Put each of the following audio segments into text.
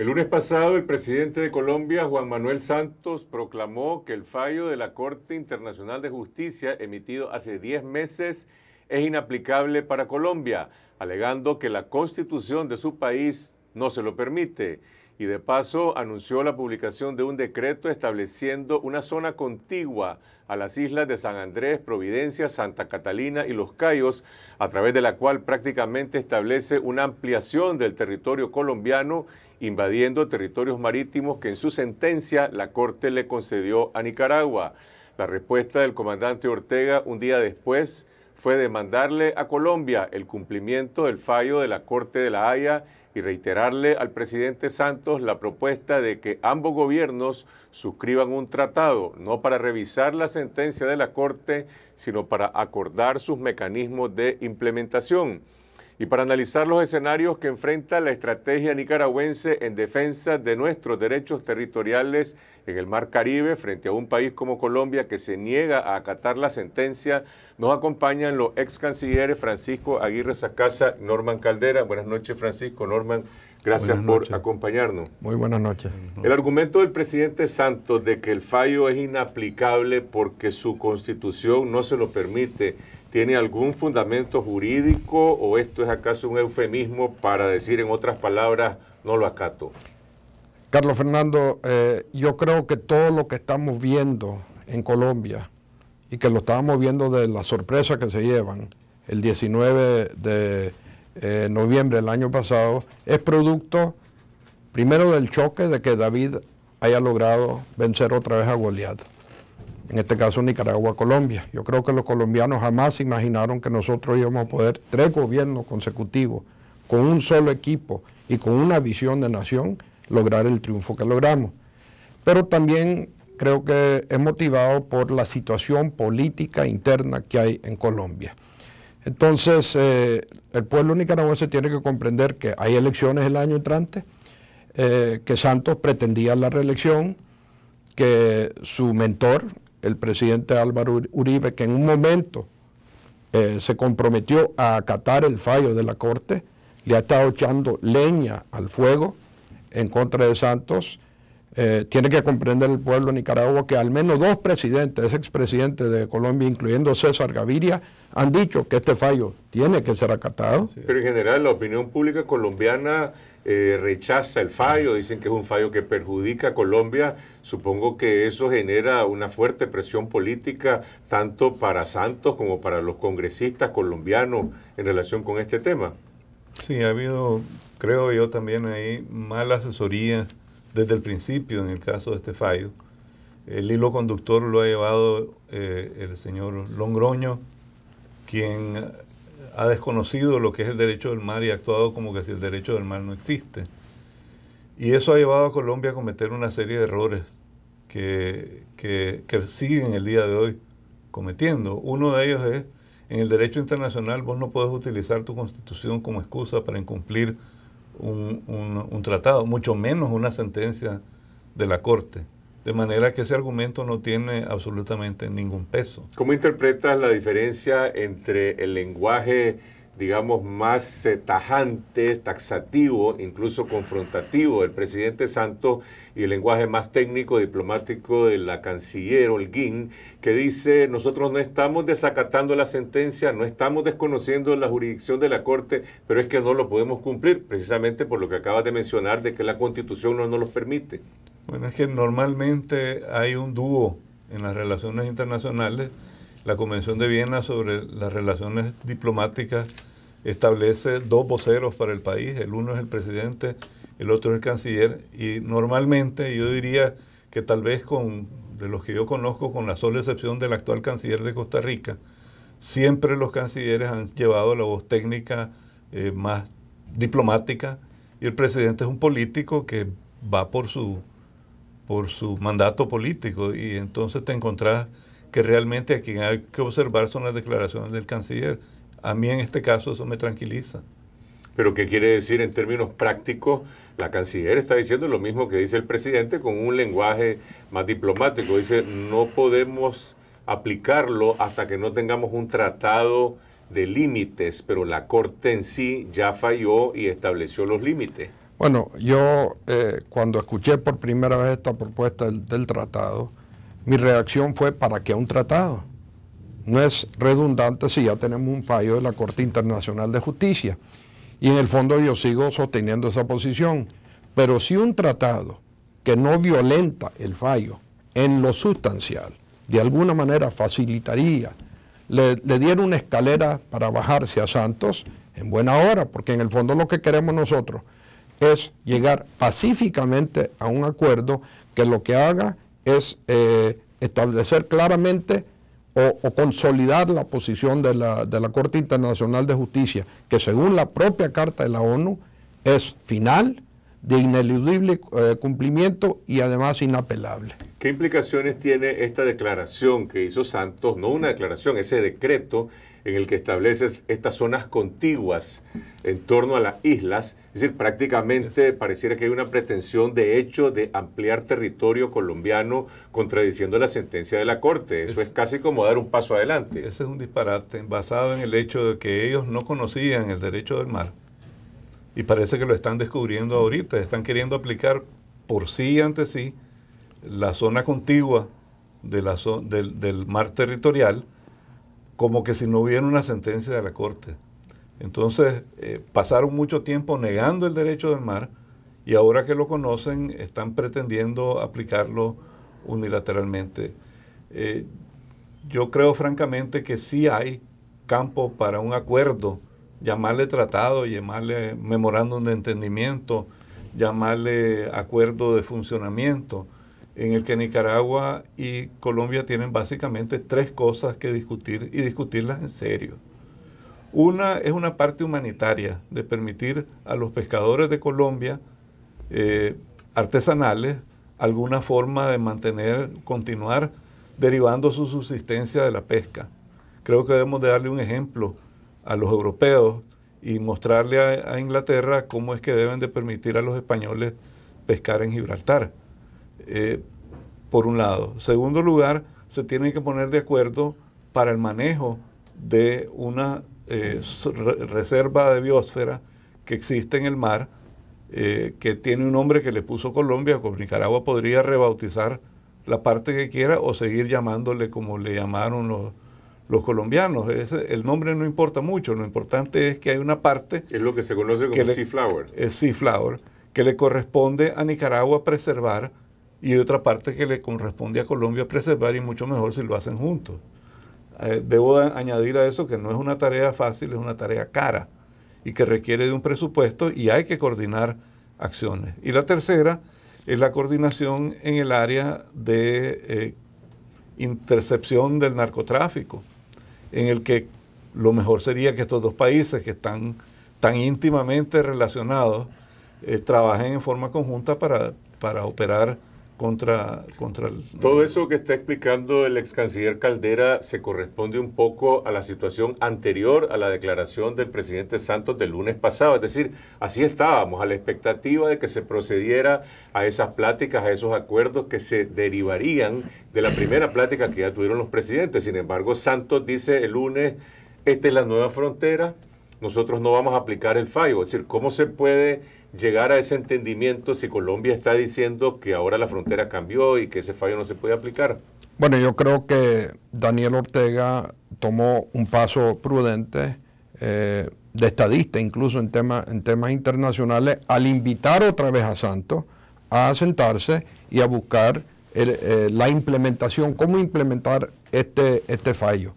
El lunes pasado, el presidente de Colombia, Juan Manuel Santos, proclamó que el fallo de la Corte Internacional de Justicia, emitido hace 10 meses, es inaplicable para Colombia, alegando que la constitución de su país no se lo permite y de paso anunció la publicación de un decreto estableciendo una zona contigua a las islas de San Andrés, Providencia, Santa Catalina y Los Cayos, a través de la cual prácticamente establece una ampliación del territorio colombiano, invadiendo territorios marítimos que en su sentencia la Corte le concedió a Nicaragua. La respuesta del comandante Ortega un día después fue demandarle a Colombia el cumplimiento del fallo de la Corte de la Haya y reiterarle al presidente Santos la propuesta de que ambos gobiernos suscriban un tratado, no para revisar la sentencia de la Corte, sino para acordar sus mecanismos de implementación y para analizar los escenarios que enfrenta la estrategia nicaragüense en defensa de nuestros derechos territoriales en el Mar Caribe frente a un país como Colombia que se niega a acatar la sentencia, nos acompañan los ex cancilleres Francisco Aguirre Sacasa, Norman Caldera. Buenas noches, Francisco. Norman, gracias por acompañarnos. Muy buenas noches. El argumento del presidente Santos de que el fallo es inaplicable porque su constitución no se lo permite ¿Tiene algún fundamento jurídico o esto es acaso un eufemismo para decir en otras palabras, no lo acato? Carlos Fernando, eh, yo creo que todo lo que estamos viendo en Colombia y que lo estábamos viendo de la sorpresa que se llevan el 19 de eh, noviembre del año pasado, es producto primero del choque de que David haya logrado vencer otra vez a Goliat en este caso Nicaragua, Colombia. Yo creo que los colombianos jamás imaginaron que nosotros íbamos a poder, tres gobiernos consecutivos, con un solo equipo y con una visión de nación, lograr el triunfo que logramos. Pero también creo que es motivado por la situación política interna que hay en Colombia. Entonces, eh, el pueblo nicaragüense tiene que comprender que hay elecciones el año entrante, eh, que Santos pretendía la reelección, que su mentor, el presidente Álvaro Uribe, que en un momento eh, se comprometió a acatar el fallo de la Corte, le ha estado echando leña al fuego en contra de Santos. Eh, tiene que comprender el pueblo de Nicaragua que al menos dos presidentes, expresidentes de Colombia, incluyendo César Gaviria, han dicho que este fallo tiene que ser acatado. Pero en general la opinión pública colombiana eh, rechaza el fallo, dicen que es un fallo que perjudica a Colombia. Supongo que eso genera una fuerte presión política tanto para Santos como para los congresistas colombianos en relación con este tema. Sí, ha habido, creo yo también ahí, mala asesoría desde el principio en el caso de este fallo. El hilo conductor lo ha llevado eh, el señor Longroño, quien ha desconocido lo que es el derecho del mar y ha actuado como que si el derecho del mar no existe. Y eso ha llevado a Colombia a cometer una serie de errores que, que, siguen el día de hoy cometiendo. Uno de ellos es, en el derecho internacional vos no puedes utilizar tu constitución como excusa para incumplir un, un tratado, mucho menos una sentencia de la Corte. De manera que ese argumento no tiene absolutamente ningún peso. ¿Cómo interpretas la diferencia entre el lenguaje, digamos, más eh, tajante, taxativo, incluso confrontativo del presidente Santos y el lenguaje más técnico, diplomático de la canciller Holguín, que dice, nosotros no estamos desacatando la sentencia, no estamos desconociendo la jurisdicción de la Corte, pero es que no lo podemos cumplir, precisamente por lo que acabas de mencionar, de que la Constitución no nos lo permite? Bueno, es que normalmente hay un dúo en las relaciones internacionales. La Convención de Viena sobre las relaciones diplomáticas establece dos voceros para el país. El uno es el presidente, el otro es el canciller. Y normalmente yo diría que tal vez con, de los que yo conozco, con la sola excepción del actual canciller de Costa Rica, siempre los cancilleres han llevado la voz técnica eh, más diplomática y el presidente es un político que va por su por su mandato político y entonces te encontrás que realmente a quien hay que observar son las declaraciones del canciller. A mí en este caso eso me tranquiliza. Pero ¿qué quiere decir en términos prácticos? La canciller está diciendo lo mismo que dice el presidente con un lenguaje más diplomático. Dice, no podemos aplicarlo hasta que no tengamos un tratado de límites, pero la Corte en sí ya falló y estableció los límites. Bueno, yo eh, cuando escuché por primera vez esta propuesta del, del, tratado, mi reacción fue ¿para qué un tratado? No es redundante si ya tenemos un fallo de la Corte Internacional de Justicia. Y en el fondo yo sigo sosteniendo esa posición. Pero si un tratado que no violenta el fallo en lo sustancial, de alguna manera facilitaría, le, diera una escalera para bajarse a Santos, en buena hora, porque en el fondo lo que queremos nosotros es llegar pacíficamente a un acuerdo que lo que haga es eh, establecer claramente o, consolidar la posición de la, de la Corte Internacional de Justicia, que según la propia Carta de la ONU es final, de ineludible eh, cumplimiento y además inapelable. ¿Qué implicaciones tiene esta declaración que hizo Santos? No una declaración, ese decreto en el que establece estas zonas contiguas en torno a las islas. Es decir, prácticamente pareciera que hay una pretensión de hecho de ampliar territorio colombiano contradiciendo la sentencia de la Corte. Eso es, es casi como dar un paso adelante. Ese es un disparate basado en el hecho de que ellos no conocían el derecho del mar y parece que lo están descubriendo ahorita. Están queriendo aplicar por sí y ante sí la zona contigua de la zo del, del mar territorial como que si no hubiera una sentencia de la Corte. Entonces, eh, pasaron mucho tiempo negando el derecho del mar y ahora que lo conocen están pretendiendo aplicarlo unilateralmente. Eh, yo creo francamente que sí hay campo para un acuerdo, llamarle tratado, llamarle memorándum de entendimiento, llamarle acuerdo de funcionamiento en el que Nicaragua y Colombia tienen básicamente tres cosas que discutir y discutirlas en serio. Una es una parte humanitaria de permitir a los pescadores de Colombia eh, artesanales alguna forma de mantener, continuar derivando su subsistencia de la pesca. Creo que debemos de darle un ejemplo a los europeos y mostrarle a, a Inglaterra cómo es que deben de permitir a los españoles pescar en Gibraltar eh, por un lado. Segundo lugar, se tienen que poner de acuerdo para el manejo de una eh, reserva de biosfera que existe en el mar, eh, que tiene un nombre que le puso Colombia, como Nicaragua podría rebautizar la parte que quiera o seguir llamándole como le llamaron los, los colombianos. Ese, el nombre no importa mucho, lo importante es que hay una parte... Es lo que se conoce como Sea Flower. Es Sea Flower, que le corresponde a Nicaragua preservar y otra parte que le corresponde a Colombia preservar y mucho mejor si lo hacen juntos. Eh, debo añadir a eso que no es una tarea fácil, es una tarea cara y que requiere de un presupuesto y hay que coordinar acciones. Y la tercera es la coordinación en el área de eh, intercepción del narcotráfico, en el que lo mejor sería que estos dos países que están tan íntimamente relacionados eh, trabajen en forma conjunta para, para operar contra, contra el... Todo eso que está explicando el ex canciller Caldera se corresponde un poco a la situación anterior a la declaración del presidente Santos del lunes pasado. Es decir, así estábamos, a la expectativa de que se procediera a esas pláticas, a esos acuerdos que se derivarían de la primera plática que ya tuvieron los presidentes. Sin embargo, Santos dice el lunes, esta es la nueva frontera, nosotros no vamos a aplicar el fallo. Es decir, ¿cómo se puede llegar a ese entendimiento si Colombia está diciendo que ahora la frontera cambió y que ese fallo no se puede aplicar? Bueno, yo creo que Daniel Ortega tomó un paso prudente, eh, de estadista incluso en, tema, en temas internacionales, al invitar otra vez a Santos a sentarse y a buscar eh, la implementación, cómo implementar este, este fallo.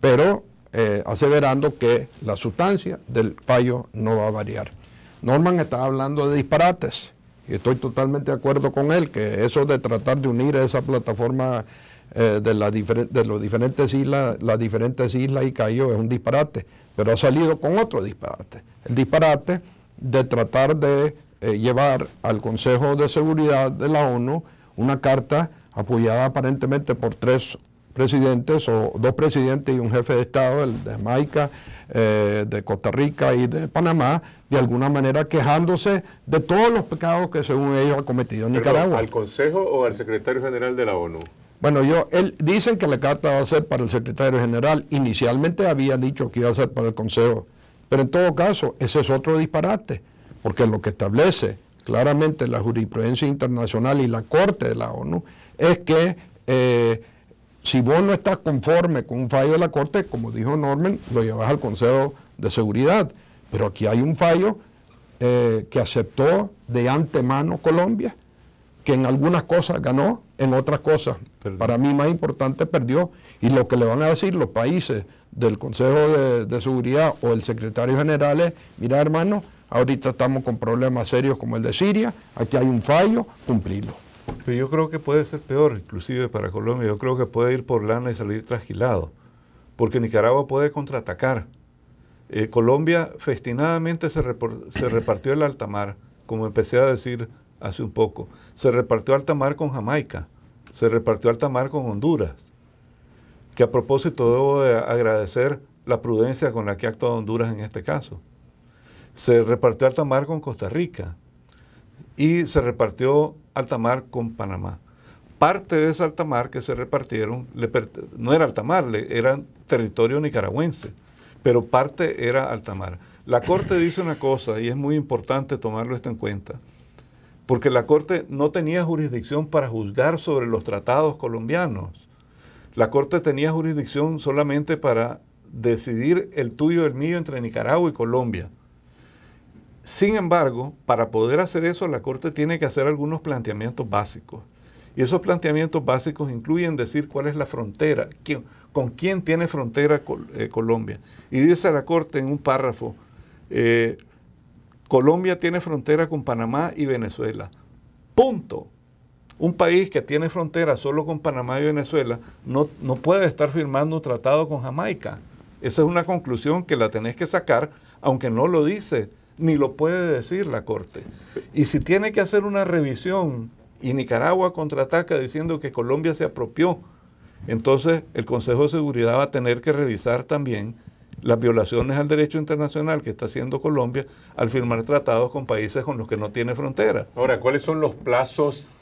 Pero eh, aseverando que la sustancia del fallo no va a variar. Norman está hablando de disparates y estoy totalmente de acuerdo con él, que eso de tratar de unir esa plataforma eh, de los diferentes islas, las diferentes islas y Cayo es un disparate, pero ha salido con otro disparate. El disparate de tratar de eh, llevar al Consejo de Seguridad de la ONU una carta apoyada aparentemente por tres presidentes o dos presidentes y un jefe de Estado, el de Jamaica, eh, de Costa Rica y de Panamá, de alguna manera quejándose de todos los pecados que según ellos ha cometido en Nicaragua. ¿Al Consejo o al Secretario General de la ONU? Bueno, yo, él, dicen que la carta va a ser para el Secretario General. Inicialmente había dicho que iba a ser para el Consejo. Pero en todo caso, ese es otro disparate. porque lo que establece claramente la jurisprudencia internacional y la Corte de la ONU es que eh, si vos no estás conforme con un fallo de la Corte, como dijo Norman, lo llevas al Consejo de Seguridad. Pero aquí hay un fallo eh, que aceptó de antemano Colombia, que en algunas cosas ganó, en otras cosas, para mí más importante, perdió. Y lo que le van a decir los países del Consejo de, de Seguridad o el secretario general es, mira hermano, ahorita estamos con problemas serios como el de Siria, aquí hay un fallo, cumplirlo. Pero yo creo que puede ser peor, inclusive para Colombia. Yo creo que puede ir por lana y salir trasquilado, porque Nicaragua puede contraatacar. Eh, Colombia festinadamente se, repartió el altamar, como empecé a decir hace un poco. Se repartió altamar con Jamaica, se repartió altamar con Honduras, que a propósito debo de agradecer la prudencia con la que ha actuado Honduras en este caso. Se repartió altamar con Costa Rica y se repartió altamar con Panamá. Parte de esa altamar que se repartieron no era altamar, era territorio nicaragüense, pero parte era altamar. La Corte dice una cosa y es muy importante tomarlo esto en cuenta, porque la Corte no tenía jurisdicción para juzgar sobre los tratados colombianos. La Corte tenía jurisdicción solamente para decidir el tuyo y el mío entre Nicaragua y Colombia. Sin embargo, para poder hacer eso, la Corte tiene que hacer algunos planteamientos básicos. Y esos planteamientos básicos incluyen decir cuál es la frontera, con quién tiene frontera eh, Colombia. Y dice la Corte en un párrafo, eh, Colombia tiene frontera con Panamá y Venezuela. Punto. Un país que tiene frontera solo con Panamá y Venezuela no, no puede estar firmando un tratado con Jamaica. Esa es una conclusión que la tenés que sacar, aunque no lo dice ni lo puede decir la Corte. Y si tiene que hacer una revisión y Nicaragua contraataca diciendo que Colombia se apropió, entonces el Consejo de Seguridad va a tener que revisar también las violaciones al derecho internacional que está haciendo Colombia al firmar tratados con países con los que no tiene frontera. Ahora, ¿cuáles son los plazos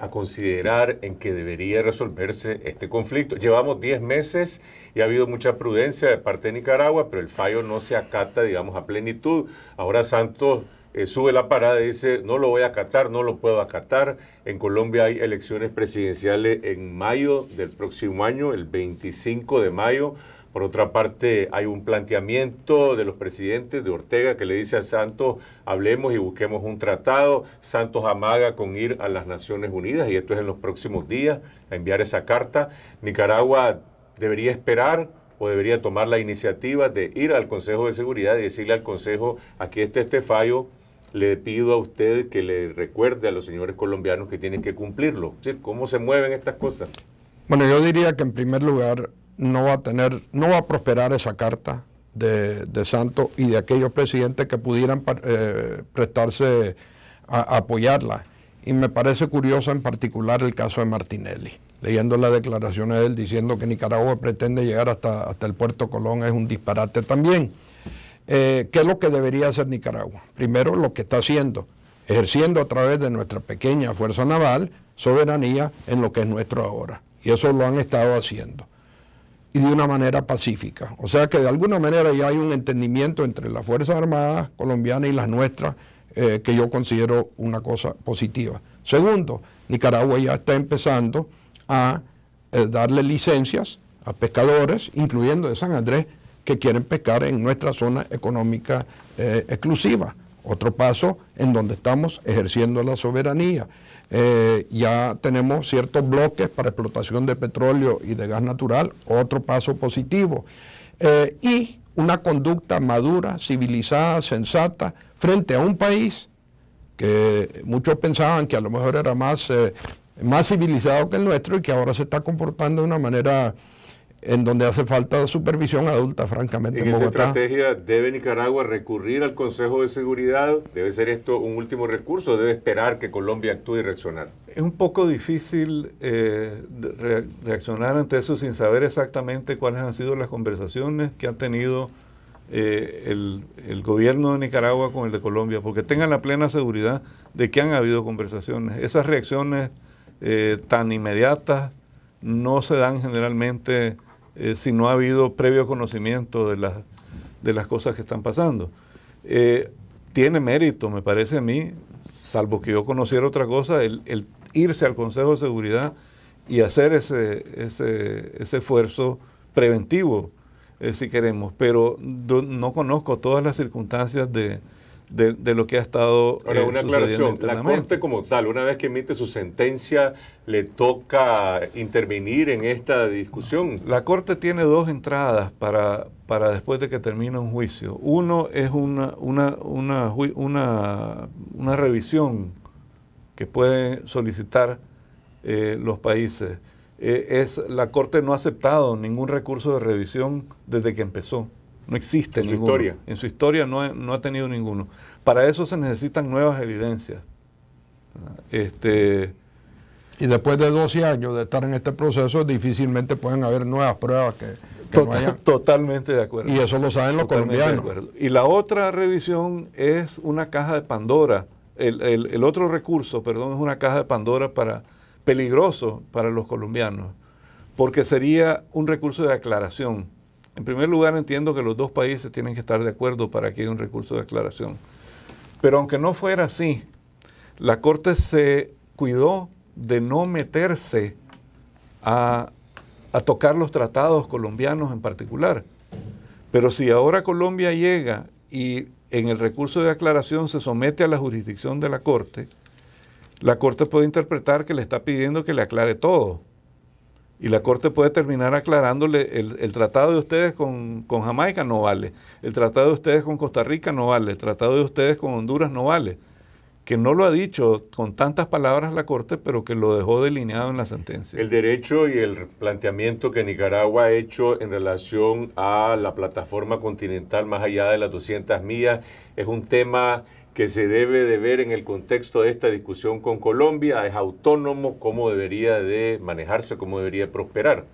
a considerar en que debería resolverse este conflicto. Llevamos 10 meses y ha habido mucha prudencia de parte de Nicaragua, pero el fallo no se acata, digamos, a plenitud. Ahora Santos eh, sube la parada y dice, no lo voy a acatar, no lo puedo acatar. En Colombia hay elecciones presidenciales en mayo del próximo año, el 25 de mayo. Por otra parte, hay un planteamiento de los presidentes de Ortega que le dice a Santos, hablemos y busquemos un tratado. Santos amaga con ir a las Naciones Unidas y esto es en los próximos días, a enviar esa carta. Nicaragua debería esperar o debería tomar la iniciativa de ir al Consejo de Seguridad y decirle al Consejo, aquí está este fallo, le pido a usted que le recuerde a los señores colombianos que tienen que cumplirlo. ¿Cómo se mueven estas cosas? Bueno, yo diría que en primer lugar no va a tener, no va a prosperar esa carta de, de Santos y de aquellos presidentes que pudieran eh, prestarse a, apoyarla. Y me parece curioso en particular el caso de Martinelli, leyendo las declaraciones de él diciendo que Nicaragua pretende llegar hasta, hasta el puerto Colón es un disparate también. Eh, ¿Qué es lo que debería hacer Nicaragua? Primero, lo que está haciendo, ejerciendo a través de nuestra pequeña fuerza naval soberanía en lo que es nuestro ahora. Y eso lo han estado haciendo y de una manera pacífica. O sea que de alguna manera ya hay un entendimiento entre las Fuerzas Armadas colombianas y las nuestras eh, que yo considero una cosa positiva. Segundo, Nicaragua ya está empezando a eh, darle licencias a pescadores, incluyendo de San Andrés, que quieren pescar en nuestra zona económica eh, exclusiva. Otro paso en donde estamos ejerciendo la soberanía. Eh, ya tenemos ciertos bloques para explotación de petróleo y de gas natural, otro paso positivo. Eh, y una conducta madura, civilizada, sensata, frente a un país que muchos pensaban que a lo mejor era más, eh, más civilizado que el nuestro y que ahora se está comportando de una manera en donde hace falta supervisión adulta, francamente. En, esa estrategia, ¿debe Nicaragua recurrir al Consejo de Seguridad? ¿Debe ser esto un último recurso o debe esperar que Colombia actúe y reaccionar? Es un poco difícil eh, reaccionar ante eso sin saber exactamente cuáles han sido las conversaciones que ha tenido eh, el, gobierno de Nicaragua con el de Colombia, porque tengan la plena seguridad de que han habido conversaciones. Esas reacciones eh, tan inmediatas no se dan generalmente eh, si no ha habido previo conocimiento de, las de las cosas que están pasando. Eh, tiene mérito, me parece a mí, salvo que yo conociera otra cosa, el, irse al Consejo de Seguridad y hacer ese, ese, ese esfuerzo preventivo, eh, si queremos. Pero no conozco todas las circunstancias de, de, lo que ha estado. Ahora, eh, una aclaración: la Corte, como tal, una vez que emite su sentencia, le toca intervenir en esta discusión. La Corte tiene dos entradas para, para después de que termine un juicio. Uno es una, una, una, una, una revisión que pueden solicitar eh, los países. Eh, es, la Corte no ha aceptado ningún recurso de revisión desde que empezó. No existe en su historia. En su historia no, no, ha tenido ninguno. Para eso se necesitan nuevas evidencias. Este, y después de 12 años de estar en este proceso, difícilmente pueden haber nuevas pruebas que, Totalmente de acuerdo. Y eso lo saben los colombianos. Y la otra revisión es una caja de Pandora. El, el, otro recurso, perdón, es una caja de Pandora para peligroso para los colombianos, porque sería un recurso de aclaración en primer lugar, entiendo que los dos países tienen que estar de acuerdo para que haya un recurso de aclaración. Pero aunque no fuera así, la Corte se cuidó de no meterse a, tocar los tratados colombianos en particular. Pero si ahora Colombia llega y en el recurso de aclaración se somete a la jurisdicción de la Corte, la Corte puede interpretar que le está pidiendo que le aclare todo. Y la Corte puede terminar aclarándole, el, tratado de ustedes con, Jamaica no vale, el tratado de ustedes con Costa Rica no vale, el tratado de ustedes con Honduras no vale, que no lo ha dicho con tantas palabras la Corte, pero que lo dejó delineado en la sentencia. El derecho y el planteamiento que Nicaragua ha hecho en relación a la plataforma continental más allá de las 200 millas es un tema que se debe de ver en el contexto de esta discusión con Colombia? ¿Es autónomo? ¿Cómo debería de manejarse? ¿Cómo debería prosperar?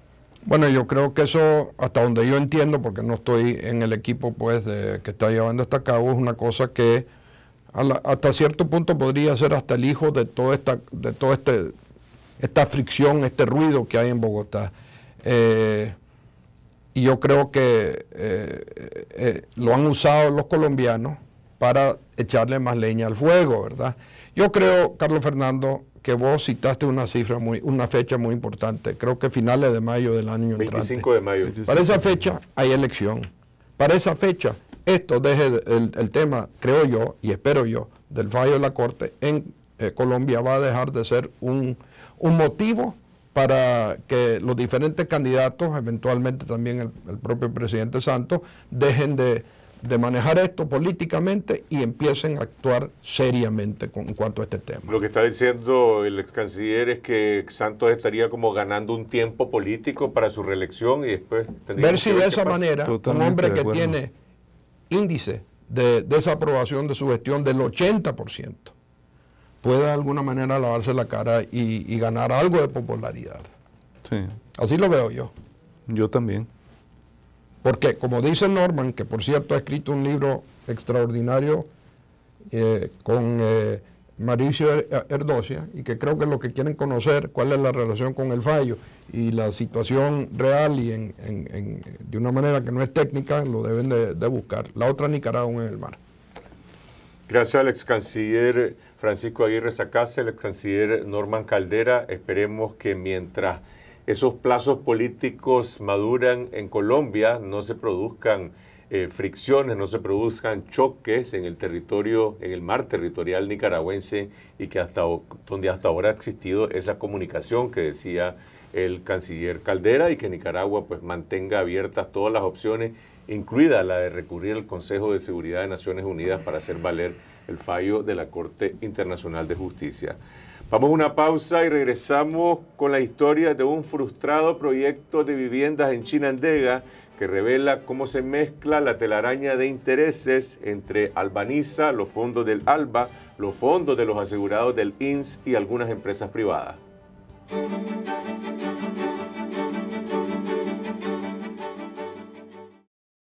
Bueno, yo creo que eso, hasta donde yo entiendo, porque no estoy en el equipo pues de, que está llevando esto a cabo, es una cosa que hasta cierto punto podría ser hasta el hijo de toda esta, de todo este, esta fricción, este ruido que hay en Bogotá. Eh, y yo creo que eh, eh, lo han usado los colombianos para echarle más leña al fuego, ¿verdad? Yo creo, Carlos Fernando, que vos citaste una cifra muy, una fecha muy importante, creo que finales de mayo del año 25 de mayo. Para esa fecha hay elección. Para esa fecha, esto deje el, tema, creo yo, y espero yo, del fallo de la Corte en eh, Colombia va a dejar de ser un, un, motivo para que los diferentes candidatos, eventualmente también el, el propio presidente Santos, dejen de de manejar esto políticamente y empiecen a actuar seriamente con, en cuanto a este tema. Lo que está diciendo el ex canciller es que Santos estaría como ganando un tiempo político para su reelección y después tendría Ver si de esa manera un hombre que tiene índice de desaprobación de su gestión del 80% puede de alguna manera lavarse la cara y, y ganar algo de popularidad. Sí. Así lo veo yo. Yo también. Porque, como dice Norman, que por cierto ha escrito un libro extraordinario eh, con eh, Mauricio Erdosia, y que creo que lo que quieren conocer cuál es la relación con el fallo y la situación real y de una manera que no es técnica, lo deben de, de buscar. La otra Nicaragua en el mar. Gracias al ex canciller Francisco Aguirre Sacase, el ex canciller Norman Caldera. Esperemos que mientras esos plazos políticos maduran en Colombia, no se produzcan eh, fricciones, no se produzcan choques en el territorio, en el mar territorial nicaragüense y que hasta donde hasta ahora ha existido esa comunicación que decía el canciller Caldera y que Nicaragua pues mantenga abiertas todas las opciones, incluida la de recurrir al Consejo de Seguridad de Naciones Unidas para hacer valer el fallo de la Corte Internacional de Justicia. Vamos a una pausa y regresamos con la historia de un frustrado proyecto de viviendas en Chinandega que revela cómo se mezcla la telaraña de intereses entre Albaniza, los fondos del ALBA, los fondos de los asegurados del INS y algunas empresas privadas.